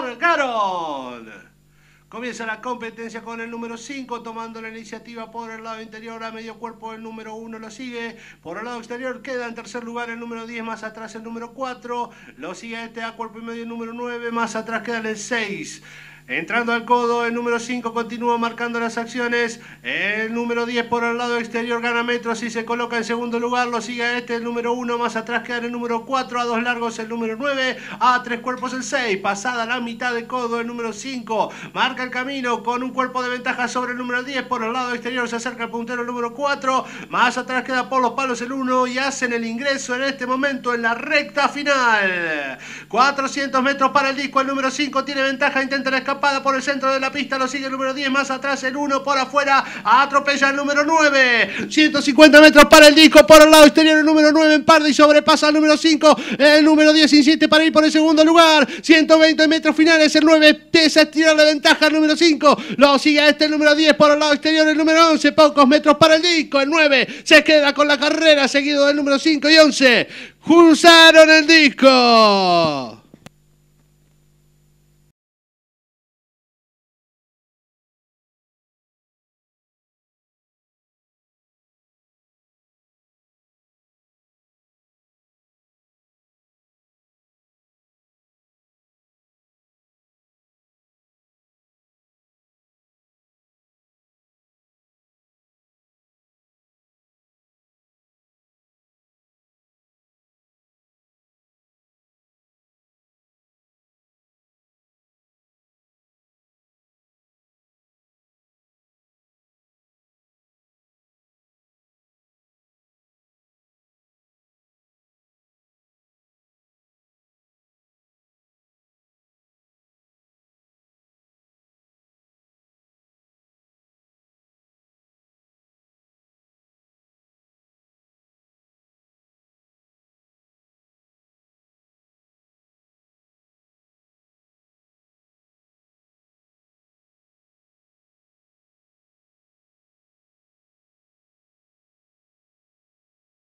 largaron. Comienza la competencia con el número 5, tomando la iniciativa por el lado interior a medio cuerpo. El número 1 lo sigue. Por el lado exterior queda en tercer lugar el número 10, más atrás el número 4. Lo sigue este a cuerpo y medio el número 9, más atrás queda el 6. Entrando al codo, el número 5 continúa marcando las acciones. El número 10 por el lado exterior gana metros y se coloca en segundo lugar. Lo sigue este, el número 1. Más atrás queda el número 4. A dos largos el número 9. A tres cuerpos el 6. Pasada la mitad de codo el número 5. Marca el camino con un cuerpo de ventaja sobre el número 10. Por el lado exterior se acerca el puntero número 4. Más atrás queda por los palos el 1. Y hacen el ingreso en este momento en la recta final. 400 metros para el disco. El número 5 tiene ventaja. Intenta la escapada por el centro de la pista, lo sigue el número 10, más atrás el 1 por afuera, atropella el número 9, 150 metros para el disco, por el lado exterior el número 9 en par y sobrepasa al número 5, el número 10 insiste para ir por el segundo lugar, 120 metros finales, el 9 empieza a la ventaja al número 5, lo sigue este el número 10 por el lado exterior, el número 11, pocos metros para el disco, el 9 se queda con la carrera seguido del número 5 y 11, cruzaron el disco.